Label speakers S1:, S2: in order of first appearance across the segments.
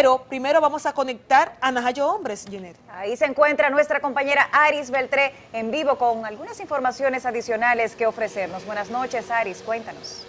S1: Pero primero vamos a conectar a Najayo Hombres, Jenner.
S2: Ahí se encuentra nuestra compañera Aris Beltré en vivo con algunas informaciones adicionales que ofrecernos. Buenas noches, Aris, cuéntanos.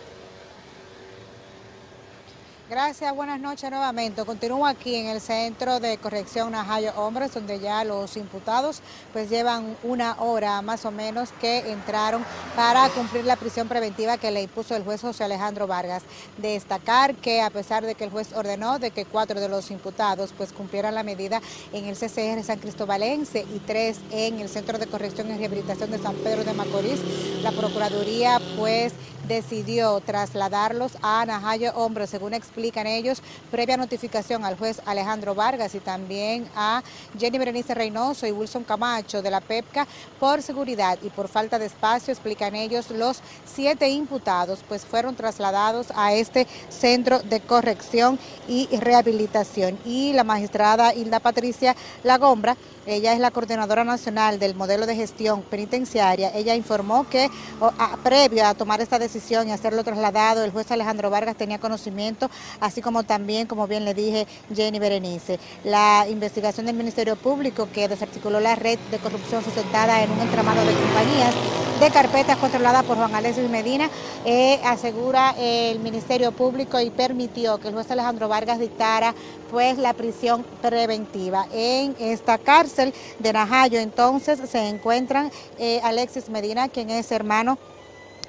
S3: Gracias, buenas noches nuevamente. Continúo aquí en el Centro de Corrección Najayo Hombres, donde ya los imputados pues llevan una hora más o menos que entraron para cumplir la prisión preventiva que le impuso el juez José Alejandro Vargas. Destacar que a pesar de que el juez ordenó de que cuatro de los imputados pues cumplieran la medida en el CCR San Cristobalense y tres en el Centro de Corrección y Rehabilitación de San Pedro de Macorís, la Procuraduría pues decidió trasladarlos a Najayo Hombres, según explican ellos, previa notificación al juez Alejandro Vargas y también a Jenny Berenice Reynoso y Wilson Camacho de la PEPCA por seguridad y por falta de espacio, explican ellos, los siete imputados pues fueron trasladados a este centro de corrección y rehabilitación. Y la magistrada Hilda Patricia Lagombra ella es la coordinadora nacional del modelo de gestión penitenciaria. Ella informó que previo a tomar esta decisión y hacerlo trasladado, el juez Alejandro Vargas tenía conocimiento, así como también, como bien le dije, Jenny Berenice. La investigación del Ministerio Público que desarticuló la red de corrupción sustentada en un entramado de compañías de carpetas controladas por Juan Alessio Medina, eh, asegura el Ministerio Público y permitió que el juez Alejandro Vargas dictara pues la prisión preventiva. En esta cárcel de Najayo entonces se encuentran eh, Alexis Medina, quien es hermano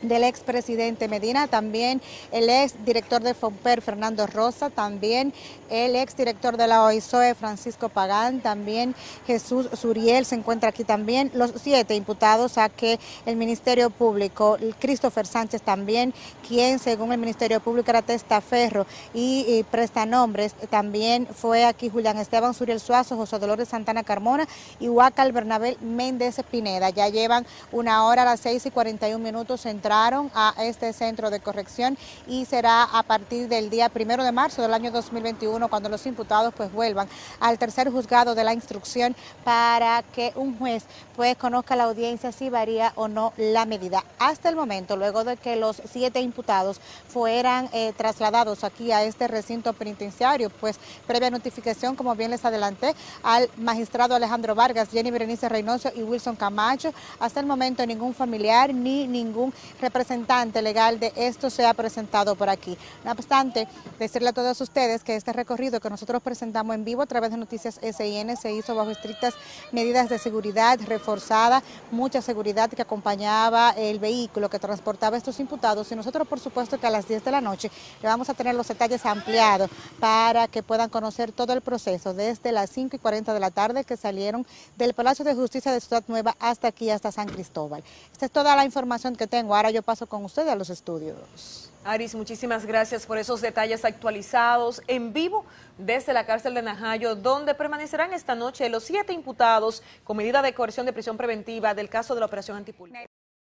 S3: del expresidente Medina, también el ex director de FOMPER, Fernando Rosa, también el ex director de la OISOE, Francisco Pagán, también Jesús Suriel se encuentra aquí también, los siete imputados a que el Ministerio Público, Christopher Sánchez también, quien según el Ministerio Público era testaferro y, presta nombres, también fue aquí Julián Esteban Suriel Suazo, José Dolores Santana Carmona y Huacal Bernabel Méndez Pineda. Ya llevan una hora a las seis y 41 minutos entrando a este centro de corrección y será a partir del día primero de marzo del año 2021 cuando los imputados pues vuelvan al tercer juzgado de la instrucción para que un juez pues conozca la audiencia si varía o no la medida. Hasta el momento, luego de que los siete imputados fueran eh, trasladados aquí a este recinto penitenciario, pues previa notificación, como bien les adelanté, al magistrado Alejandro Vargas, Jenny Berenice Reynoso y Wilson Camacho, hasta el momento ningún familiar ni ningún representante legal de esto se ha presentado por aquí. No obstante, decirle a todos ustedes que este recorrido que nosotros presentamos en vivo a través de Noticias SIN se hizo bajo estrictas medidas de seguridad reforzada, mucha seguridad que acompañaba el vehículo que transportaba a estos imputados y nosotros por supuesto que a las 10 de la noche le vamos a tener los detalles ampliados para que puedan conocer todo el proceso desde las 5 y 40 de la tarde que salieron del Palacio de Justicia de Ciudad Nueva hasta aquí, hasta San Cristóbal. Esta es toda la información que tengo. Ahora yo paso con usted a los estudios.
S1: Aris, muchísimas gracias por esos detalles actualizados en vivo desde la cárcel de Najayo, donde permanecerán esta noche los siete imputados con medida de coerción de prisión preventiva del caso de la operación Antipulpo.